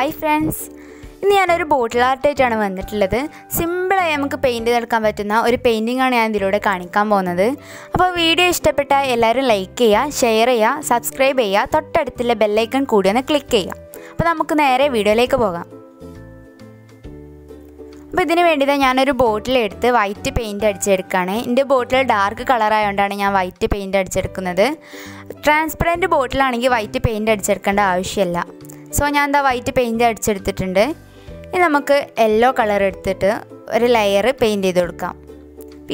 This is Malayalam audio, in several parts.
ഹായ് ഫ്രണ്ട്സ് ഇന്ന് ഞാനൊരു ബോട്ടിൽ ആർട്ടായിട്ടാണ് വന്നിട്ടുള്ളത്. സിമ്പിളായി നമുക്ക് പെയിന്റ് ചെയ്തെടുക്കാൻ പറ്റുന്ന ഒരു പെയിന്റിംഗ് ആണ് ഞാൻ ഇതിലൂടെ കാണിക്കാൻ പോകുന്നത്. അപ്പോൾ വീഡിയോ ഇഷ്ടപ്പെട്ടാൽ എല്ലാവരും ലൈക്ക് ചെയ്യുക ഷെയർ ചെയ്യുക സബ്സ്ക്രൈബ് ചെയ്യുക തൊട്ടടുത്തുള്ള ബെല്ലൈക്കൺ കൂടി ഒന്ന് ക്ലിക്ക് ചെയ്യുക. അപ്പോൾ നമുക്ക് നേരെ വീഡിയോയിലേക്ക് പോകാം. അപ്പോൾ ഇതിന് വേണ്ടി ഞാനൊരു ബോട്ടിൽ എടുത്ത് വൈറ്റ് പെയിന്റ് അടിച്ചെടുക്കുകയാണ്. എന്റെ ബോട്ടിൽ ഡാർക്ക് കളർ ആയതുകൊണ്ടാണ് ഞാൻ വൈറ്റ് പെയിന്റ് അടിച്ചെടുക്കുന്നത്. ട്രാൻസ്പെറന്റ് ബോട്ടിലാണെങ്കിൽ വൈറ്റ് പെയിന്റ് അടിച്ചെടുക്കേണ്ട ആവശ്യമില്ല. സോ ഞാൻ എന്താ വൈറ്റ് പെയിന്റ് അടിച്ചെടുത്തിട്ടുണ്ട്. ഇനി നമുക്ക് യെല്ലോ കളർ എടുത്തിട്ട് ഒരു ലെയർ പെയിന്റ് ചെയ്ത് കൊടുക്കാം.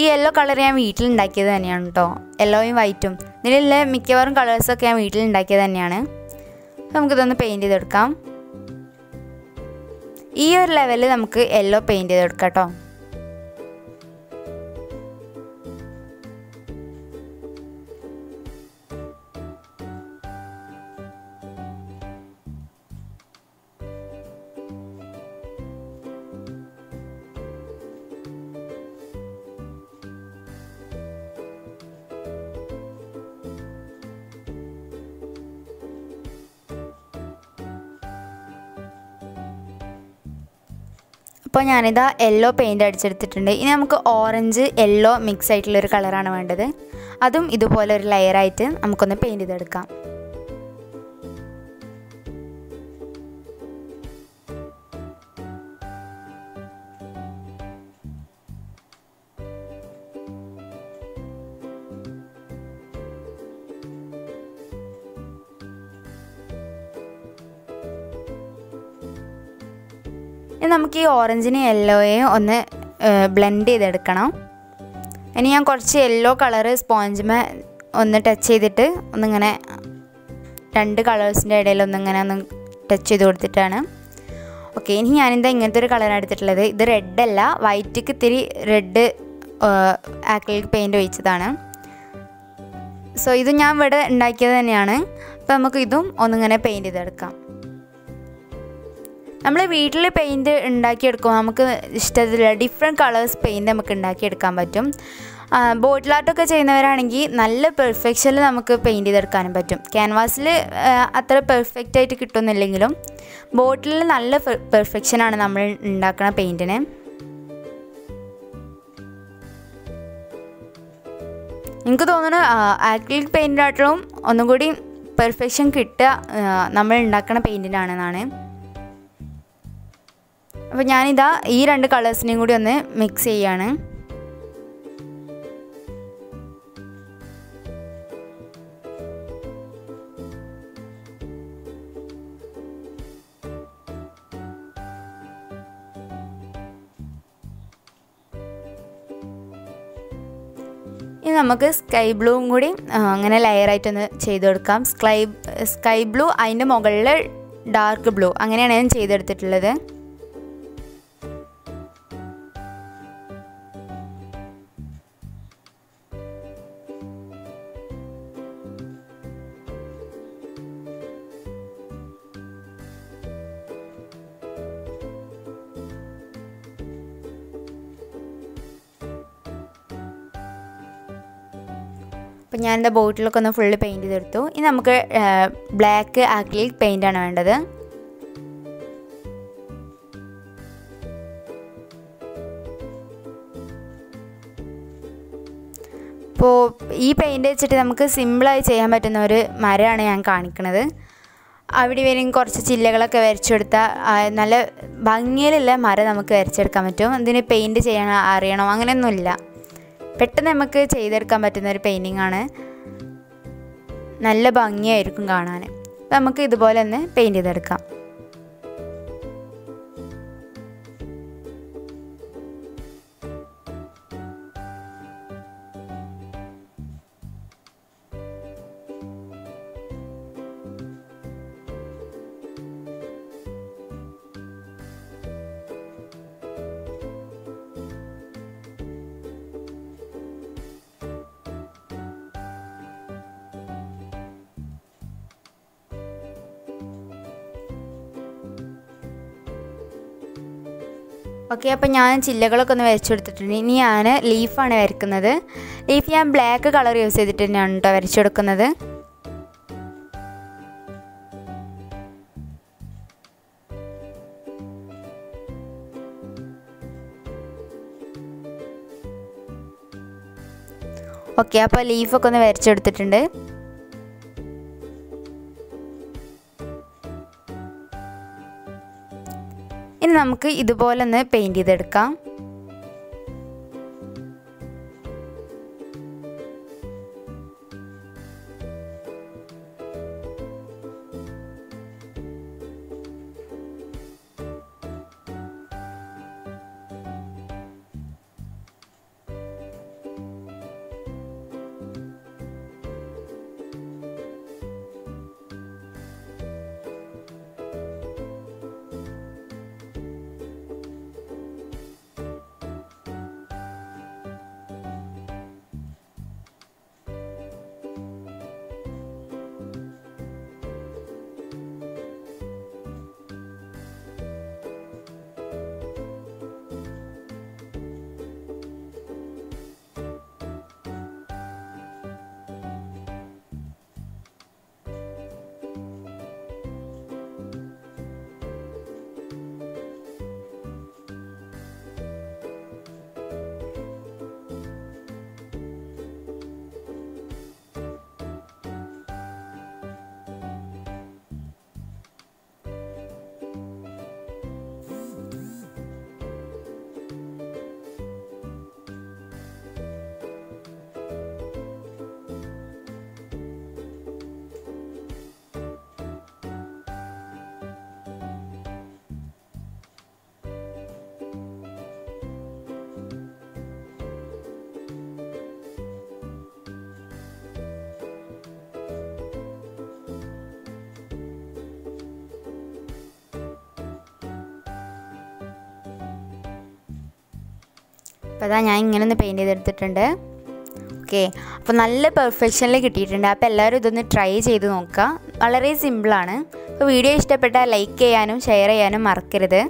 ഈ യെല്ലോ കളർ ഞാൻ വീട്ടിലുണ്ടാക്കിയത് തന്നെയാണ് കേട്ടോ യെല്ലോയും വൈറ്റും ഇതിലുള്ള മിക്കവാറും കളേഴ്സൊക്കെ ഞാൻ വീട്ടിലുണ്ടാക്കിയത് തന്നെയാണ്. നമുക്കിതൊന്ന് പെയിന്റ് ചെയ്തെടുക്കാം. ഈ ഒരു ലെവലിൽ നമുക്ക് യെല്ലോ പെയിന്റ് ചെയ്തെടുക്കാം കേട്ടോ അപ്പോൾ ഞാനിതാ യെല്ലോ പെയിന്റ് അടിച്ചെടുത്തിട്ടുണ്ട്. ഇനി നമുക്ക് ഓറഞ്ച് യെല്ലോ മിക്സ് ആയിട്ടുള്ളൊരു കളറാണ് വേണ്ടത്. അതും ഇതുപോലെ ഒരു ലെയറായിട്ട് നമുക്കൊന്ന് പെയിന്റ് ചെയ്തെടുക്കാം. ഇനി നമുക്ക് ഈ ഓറഞ്ചിനെ യെല്ലോയും ഒന്ന് ബ്ലെൻഡ് ചെയ്തെടുക്കണം. ഇനി ഞാൻ കുറച്ച് യെല്ലോ കളറ് സ്പോഞ്ചുമേ ഒന്ന് ടച്ച് ചെയ്തിട്ട് ഒന്നിങ്ങനെ രണ്ട് കളേഴ്സിന്റെ ഇടയിൽ ഒന്നിങ്ങനെ ഒന്ന് ടച്ച് ചെയ്ത് കൊടുത്തിട്ടാണ്. ഓക്കെ ഇനി ഞാനെന്താ ഇങ്ങനത്തെ ഒരു കളറാണ് എടുത്തിട്ടുള്ളത്. ഇത് റെഡ് അല്ല വൈറ്റിക്ക് ഇത്തിരി റെഡ് ആക്രിലിക് പെയിന്റ് ഒഴിച്ചതാണ്. സോ ഇത് ഞാൻ ഇവിടെ ഉണ്ടാക്കിയത് തന്നെയാണ്. അപ്പോൾ നമുക്ക് ഇതും ഒന്നിങ്ങനെ പെയിന്റ് ചെയ്തെടുക്കാം. നമ്മൾ വീട്ടിൽ പെയിന്റ് ഉണ്ടാക്കിയെടുക്കും. നമുക്ക് ഇഷ്ടത്തിലുള്ള ഡിഫറെന്റ് കളേഴ്സ് പെയിന്റ് നമുക്ക് ഉണ്ടാക്കിയെടുക്കാൻ പറ്റും. ബോട്ടിൽ ആർട്ടൊക്കെ ചെയ്യുന്നവരാണെങ്കിൽ നല്ല പെർഫെക്ഷനിൽ നമുക്ക് പെയിന്റ് ചെയ്തെടുക്കാനും പറ്റും. ക്യാൻവാസിൽ അത്ര പെർഫെക്റ്റ് ആയിട്ട് കിട്ടുന്നില്ലെങ്കിലും ബോട്ടിലിൽ നല്ല പെർഫെക്ഷനാണ് നമ്മൾ ഉണ്ടാക്കുന്ന പെയിന്റിന് എനിക്ക് തോന്നുന്നു ആക്രിലിക് പെയിന്റിനായിട്ടും ഒന്നും കൂടി പെർഫെക്ഷൻ കിട്ടുക നമ്മൾ ഉണ്ടാക്കുന്ന പെയിന്റിനാണെന്നാണ് അപ്പോൾ ഞാനിതാ ഈ രണ്ട് കളേഴ്സിനെയും കൂടി ഒന്ന് മിക്സ് ചെയ്യാണ്. ഇനി നമുക്ക് സ്കൈ ബ്ലൂവും കൂടി അങ്ങനെ ലെയറായിട്ടൊന്ന് ചെയ്ത് കൊടുക്കാം. സ്കൈ സ്കൈ ബ്ലൂ അതിന്റെ മുകളിൽ ഡാർക്ക് ബ്ലൂ അങ്ങനെയാണ് ഞാൻ ചെയ്തെടുത്തിട്ടുള്ളത്. അപ്പോൾ ഞാൻ എന്റെ ബോട്ടിലൊക്കെ ഒന്ന് ഫുള്ള് പെയിന്റ് ചെയ്തെടുത്തു. ഇനി നമുക്ക് ബ്ലാക്ക് ആക്രിലിക് പെയിന്റാണ് വേണ്ടത്. അപ്പോൾ ഈ പെയിന്റ് വെച്ചിട്ട് നമുക്ക് സിമ്പിളായി ചെയ്യാൻ പറ്റുന്ന ഒരു മരമാണ് ഞാൻ കാണിക്കുന്നത് അവിടെ വരും കുറച്ച് ചില്ലകളൊക്കെ വരച്ചെടുത്താൽ നല്ല ഭംഗിയിലുള്ള മരം നമുക്ക് വരച്ചെടുക്കാൻ പറ്റും. അതിന് പെയിന്റ് ചെയ്യാൻ അറിയണം? അങ്ങനെയൊന്നുമില്ല. പെട്ടെന്ന് നമുക്ക് ചെയ്തെടുക്കാൻ പറ്റുന്ന ഒരു പെയിന്റിംഗ് ആണ്. നല്ല ഭംഗിയായിരിക്കും കാണാൻ. നമുക്ക് ഇതുപോലെ ഒന്ന് പെയിന്റ് ചെയ്തെടുക്കാം. ഓക്കെ അപ്പോൾ ഞാൻ ചില്ലകളൊക്കെ ഒന്ന് വരച്ചു കൊടുത്തിട്ടുണ്ട് ഇനി ഞാൻ ലീഫാണ് വരക്കുന്നത് ലീഫ് ഞാൻ ബ്ലാക്ക് കളർ യൂസ് ചെയ്തിട്ട് തന്നെയാണ് കേട്ടോ വരച്ചു കൊടുക്കുന്നത് ഓക്കെ അപ്പോൾ ലീഫൊക്കെ ഒന്ന് വരച്ചെടുത്തിട്ടുണ്ട്. ഇനി നമുക്ക് ഇതുപോലെ ഒന്ന് പെയിന്റ് ചെയ്തെടുക്കാം. അപ്പോൾ അതാ ഞാൻ ഇങ്ങനെ ഒന്ന് പെയിന്റ് ചെയ്തെടുത്തിട്ടുണ്ട്. ഓക്കെ അപ്പോൾ നല്ല പെർഫെക്ഷനിൽ കിട്ടിയിട്ടുണ്ട്. അപ്പോൾ എല്ലാവരും ഇതൊന്ന് ട്രൈ ചെയ്ത് നോക്കുക. വളരെ സിമ്പിളാണ് അപ്പോൾ വീഡിയോ ഇഷ്ടപ്പെട്ടാൽ ലൈക്ക് ചെയ്യാനും ഷെയർ ചെയ്യാനും മറക്കരുത്.